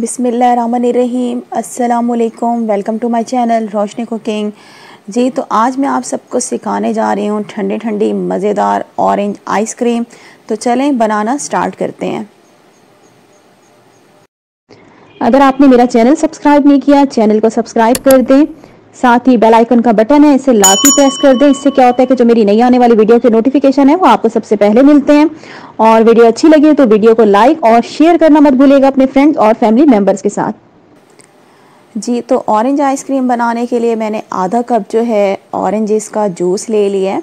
बिसमीम अल्लाम welcome to my channel Roshni cooking. जी तो आज मैं आप सबको सिखाने जा रही हूँ ठंडी ठंडी मज़ेदार ऑरेंज आइसक्रीम तो चलें, बनाना स्टार्ट करते हैं। अगर आपने मेरा चैनल सब्सक्राइब नहीं किया, चैनल को सब्सक्राइब कर दें। साथ ही बेल आइकन का बटन है, इसे लाजमी प्रेस कर दें। इससे क्या होता है कि जो मेरी नई आने वाली वीडियो के नोटिफिकेशन है, वो आपको सबसे पहले मिलते हैं। और वीडियो अच्छी लगी तो वीडियो को लाइक और शेयर करना मत भूलिएगा अपने फ्रेंड्स और फैमिली मेंबर्स के साथ। जी तो ऑरेंज आइसक्रीम बनाने के लिए मैंने आधा कप जो है ऑरेंज का जूस ले लिया है।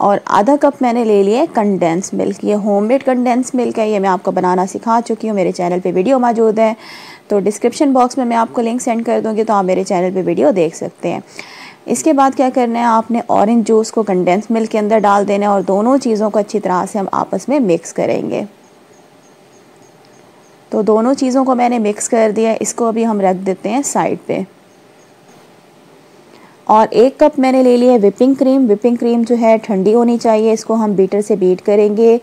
और आधा कप मैंने ले लिया है कंडेंस मिल्क ये होममेड कंडेंस मिल्क है, ये मैं आपको बनाना सिखा चुकी हूँ। मेरे चैनल पे वीडियो मौजूद है। तो डिस्क्रिप्शन बॉक्स में मैं आपको लिंक सेंड कर दूँगी तो आप मेरे चैनल पर वीडियो देख सकते हैं। इसके बाद क्या करना है, आपने ऑरेंज जूस को कंडेंस मिल्क के अंदर डाल देना है और दोनों चीज़ों को अच्छी तरह से हम आपस में मिक्स करेंगे। तो दोनों चीज़ों को मैंने मिक्स कर दिया इसको अभी हम रख देते हैं साइड पे। और एक कप मैंने ले लिया है विपिंग क्रीम। विपिंग क्रीम जो है ठंडी होनी चाहिए, इसको हम बीटर से बीट करेंगे।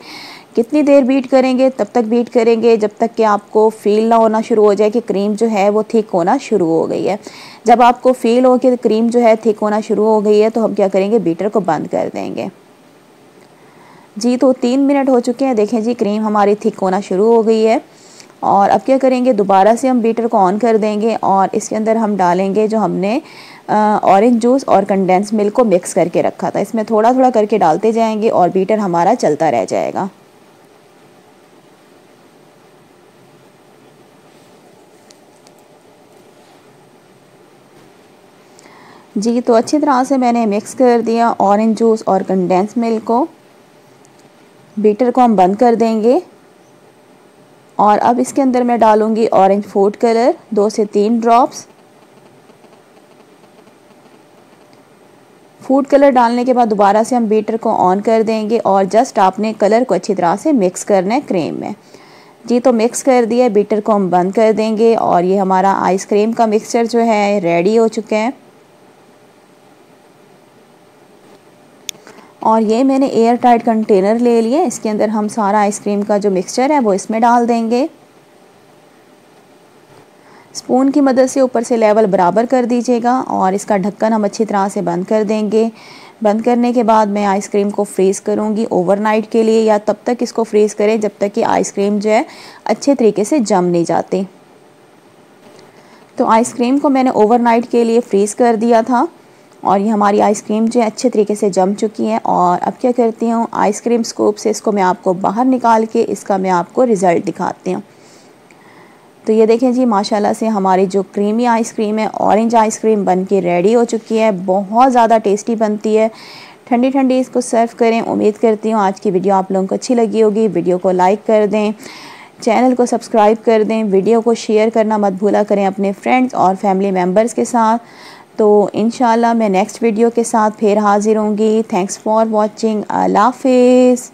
कितनी देर बीट करेंगे, तब तक बीट करेंगे, जब तक कि आपको फील ना होना शुरू हो जाए कि क्रीम जो है वो थिक होना शुरू हो गई है। जब आपको फील हो कि क्रीम जो है थिक होना शुरू हो गई है तो हम क्या करेंगे, बीटर को बंद कर देंगे। जी तो तीन मिनट हो चुके हैं। देखें जी क्रीम हमारी थिक होना शुरू हो गई है। और अब क्या करेंगे? दोबारा से हम बीटर को ऑन कर देंगे और इसके अंदर हम डालेंगे जो हमने ऑरेंज जूस और कंडेंस मिल्क को मिक्स करके रखा था। इसमें थोड़ा थोड़ा करके डालते जाएँगे और बीटर हमारा चलता रह जाएगा। जी तो अच्छी तरह से मैंने मिक्स कर दिया ऑरेंज जूस और कंडेंस मिल्क को। बीटर को हम बंद कर देंगे। और अब इसके अंदर मैं डालूँगी ऑरेंज फ़ूड कलर दो से तीन ड्रॉप्स फ़ूड कलर डालने के बाद दोबारा से हम बीटर को ऑन कर देंगे और जस्ट आपने कलर को अच्छी तरह से मिक्स करना है क्रीम में. जी तो मिक्स कर दिया बीटर को हम बंद कर देंगे और ये हमारा आइसक्रीम का मिक्सचर जो है रेडी हो चुके हैं. और ये मैंने एयर टाइट कंटेनर ले लिए। इसके अंदर हम सारा आइसक्रीम का जो मिक्सचर है, वो इसमें डाल देंगे। स्पून की मदद से ऊपर से लेवल बराबर कर दीजिएगा और इसका ढक्कन हम अच्छी तरह से बंद कर देंगे। बंद करने के बाद मैं आइसक्रीम को फ्रीज़ करूँगी ओवरनाइट के लिए या तब तक इसको फ्रीज़ करें जब तक कि आइसक्रीम जो है अच्छे तरीके से जम नहीं जाती। तो आइसक्रीम को मैंने ओवरनाइट के लिए फ्रीज़ कर दिया था। और ये हमारी आइसक्रीम जो है अच्छे तरीके से जम चुकी है और अब क्या करती हूँ, आइसक्रीम स्कूप से इसको मैं आपको बाहर निकाल के इसका मैं आपको रिज़ल्ट दिखाती हूँ। तो ये देखें जी, माशाल्लाह से हमारी जो क्रीमी आइसक्रीम है, ऑरेंज आइसक्रीम बन के रेडी हो चुकी है, बहुत ज़्यादा टेस्टी बनती है। ठंडी ठंडी इसको सर्व करें। उम्मीद करती हूँ आज की वीडियो आप लोगों को अच्छी लगी होगी। वीडियो को लाइक कर दें, चैनल को सब्सक्राइब कर दें, वीडियो को शेयर करना मत भूला करें अपने फ्रेंड्स और फैमिली मेंबर्स के साथ। तो इन मैं नेक्स्ट वीडियो के साथ फिर हाज़िर होंगी। थैंक्स फॉर वॉचिंग हाफिज़।